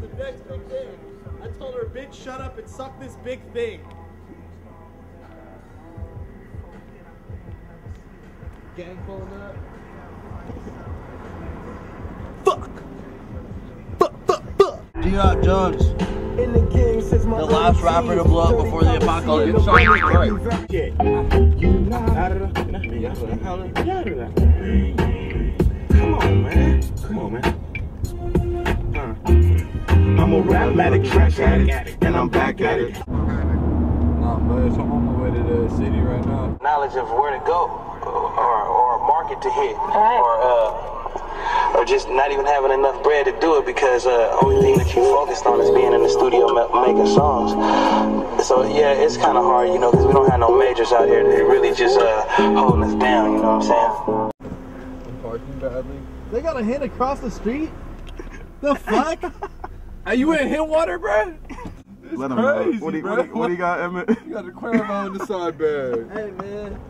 the next big thing. I told her, bitch, shut up and suck this big thing. Gang pulling up. Fuck! Fuck, fuck, fuck! G.I. Jones, In the game since my the last rapper to blow up before the apocalypse. Come on, man. Come on, man. Huh. I'm a rap addict, trash addict, and I'm back at it. Not much. I'm on my way to the city right now. knowledge of where to go or, or a market to Hint or uh, or just not even having enough bread to do it because uh, only thing that you focused on is being in the studio ma- making songs so yeah it's kind of hard you know because we don't have no majors out here that really just uh, holding us down you know what i'm saying I'm parking badly. They got a hit across the street? The fuck? Hey, you in Hint water, bro? Let him crazy, know. What do you, what do you, what do you got, Emmett? You got the Cuervo in the side bag. hey man,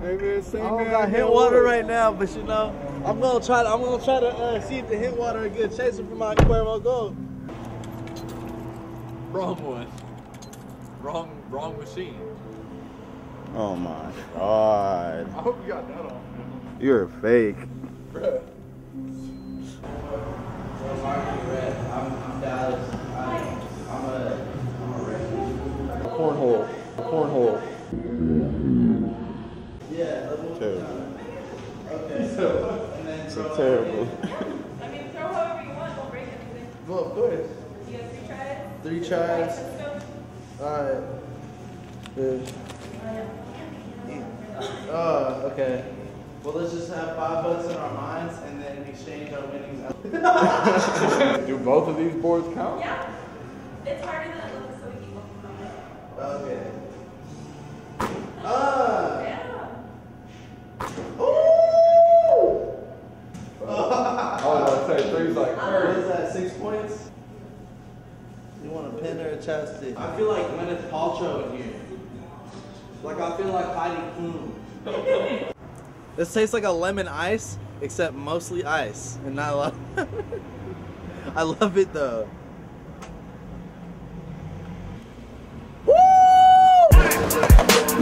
Hey man, same I don't man. got Hint water right now, but you know, I'm gonna try to, I'm gonna try to uh, see if the Hint water a good chaser for my Cuervo Gold. Wrong one. Wrong, wrong machine. Oh my god. I hope you got that off, You're a fake. Cornhole. Yeah. Terrible. Okay. So terrible. I mean, throw however you want, don't break anything. Well, of course. You guys three try it? Three tries. Let's go. Alright. Oh, okay. Well, let's just have five bucks in our minds and then exchange our winnings. Do both of these boards count? Yeah. It's harder than it looks, so we keep looking from it. Okay. Ah! Yeah. Ooh! I was about to say three's like What first. is that, six points? You want a pin or a chastity? I feel like Gwyneth Paltrow in here. Like I feel like Heidi Klum. this tastes like a lemon ice, except mostly ice and not a lot. I love it though. Woo!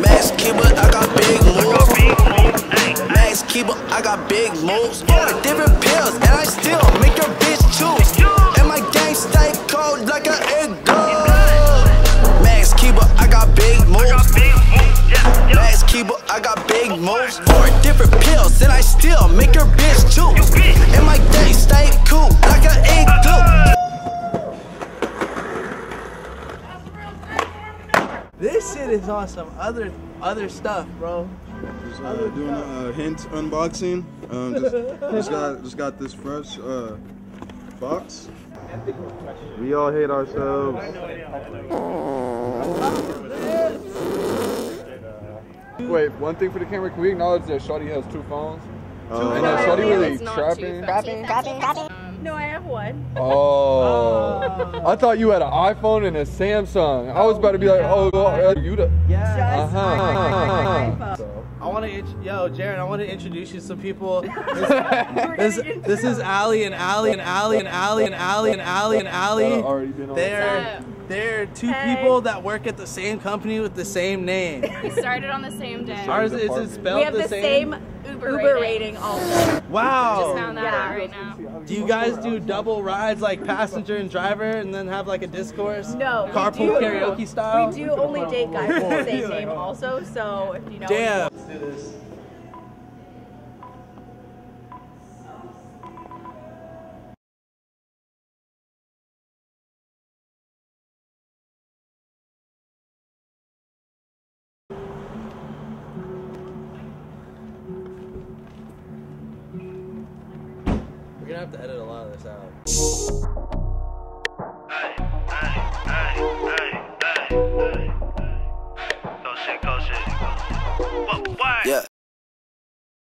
Max Keeper, I got big moves. Max Keeper, I got big moves. I got big moves. Four different pills, and I still make your bitch choose. And my gang stay cool like an igloo. This shit is on some other other stuff, bro. Just uh, doing a uh, hint unboxing. Um, just, just got just got this fresh uh, box. We all hate ourselves. Wait, one thing for the camera. Can we acknowledge that Shawty has two phones? Uh, And that Shawty really It's not trapping? too No, I have one. Oh. I thought you had an iPhone and a Samsung. I was about to be like, oh, uh, you the. Yeah. Uh huh. I want to, int- yo, Jaren. I want to introduce you to some people. This, this, this is Ali and Ali and Ali and Ali and Ali and Ali and Ali. already been on. They're they're two people that work at the same company with the same name. We started on the same day. Ours is it spelled We have the same? same Uber, rating. also. Wow. Just found that out right now. Do you guys do double rides like passenger and driver and then have like a discourse? No, Carpool do- karaoke style? We do only date guys with the same name also, so if you know. Damn. Let's do this. We're gonna have to edit a lot of this out.